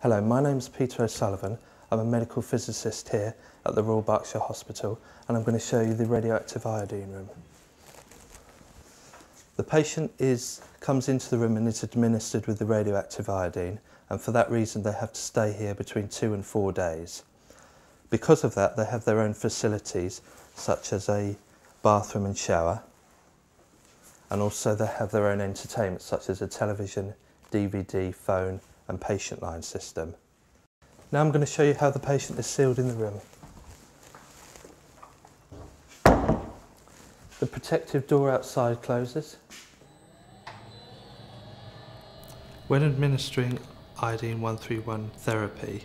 Hello, my name is Peter O'Sullivan. I'm a medical physicist here at the Royal Berkshire Hospital and I'm going to show you the radioactive iodine room. The patient is, comes into the room and is administered with the radioactive iodine and for that reason they have to stay here between two and four days. Because of that they have their own facilities such as a bathroom and shower and also they have their own entertainment such as a television, DVD, phone and patient line system. Now I'm going to show you how the patient is sealed in the room. The protective door outside closes. When administering iodine 131 therapy,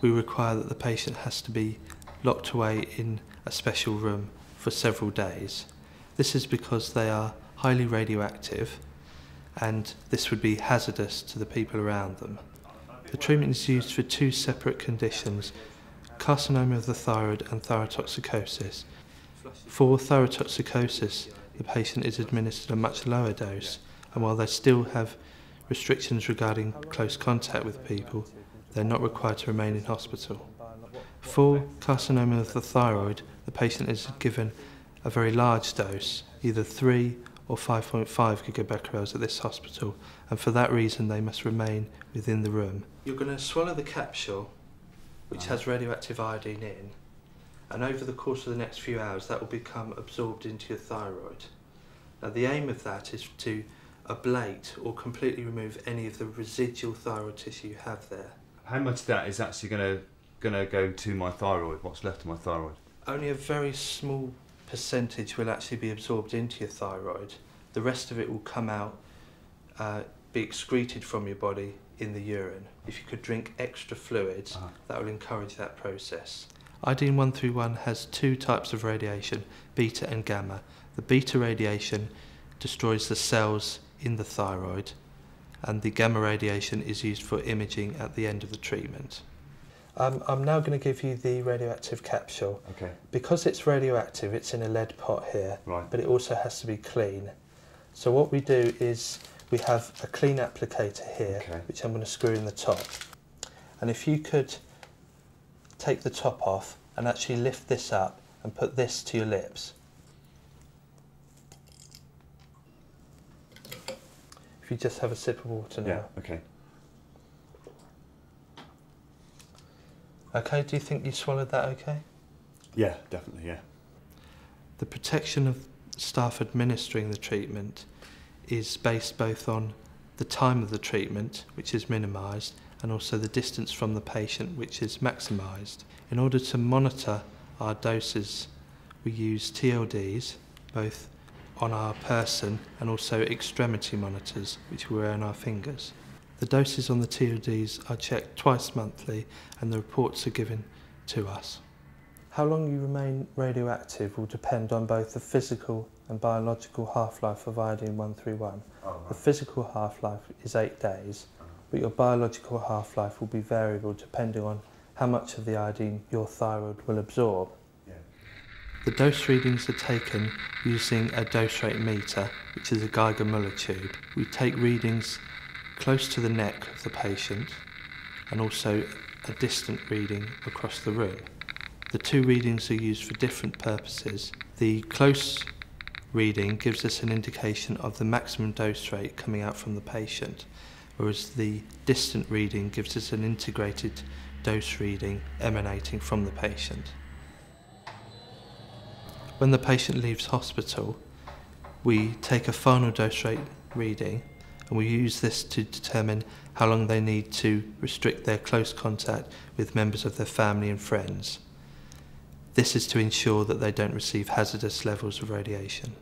we require that the patient has to be locked away in a special room for several days. This is because they are highly radioactive and this would be hazardous to the people around them. The treatment is used for two separate conditions, carcinoma of the thyroid and thyrotoxicosis. For thyrotoxicosis, the patient is administered a much lower dose, and while they still have restrictions regarding close contact with people, they're not required to remain in hospital. For carcinoma of the thyroid, the patient is given a very large dose, either 3 or 5.5 gigabecquerels at this hospital, and for that reason they must remain within the room. You're going to swallow the capsule, which has radioactive iodine in, and over the course of the next few hours that will become absorbed into your thyroid. Now the aim of that is to ablate or completely remove any of the residual thyroid tissue you have there. How much of that is actually going to going to go to my thyroid? What's left of my thyroid? Only a very small percentage will actually be absorbed into your thyroid. The rest of it will come out, uh, be excreted from your body in the urine. If you could drink extra fluids, uh-huh. that will encourage that process. Iodine 131 has two types of radiation, beta and gamma. The beta radiation destroys the cells in the thyroid and the gamma radiation is used for imaging at the end of the treatment. Um, I'm now going to give you the radioactive capsule. Okay. Because it's radioactive, it's in a lead pot here, right. but it also has to be clean. So what we do is we have a clean applicator here, okay. which I'm going to screw in the top. And if you could take the top off and actually lift this up and put this to your lips. If you just have a sip of water now. Yeah, okay. Okay, do you think you swallowed that okay? Yeah, definitely, yeah. The protection of staff administering the treatment is based both on the time of the treatment, which is minimised, and also the distance from the patient, which is maximised. In order to monitor our doses, we use TLDs, both on our person and also extremity monitors, which we wear on our fingers. The doses on the TLDs are checked twice monthly and the reports are given to us. How long you remain radioactive will depend on both the physical and biological half-life of iodine-131. Oh, right. The physical half-life is eight days, but your biological half-life will be variable depending on how much of the iodine your thyroid will absorb. Yeah. The dose readings are taken using a dose rate meter, which is a Geiger-Müller tube. We take readings close to the neck of the patient and also a distant reading across the room. The two readings are used for different purposes. The close reading gives us an indication of the maximum dose rate coming out from the patient, whereas the distant reading gives us an integrated dose reading emanating from the patient. When the patient leaves hospital, we take a final dose rate reading and we use this to determine how long they need to restrict their close contact with members of their family and friends. This is to ensure that they don't receive hazardous levels of radiation.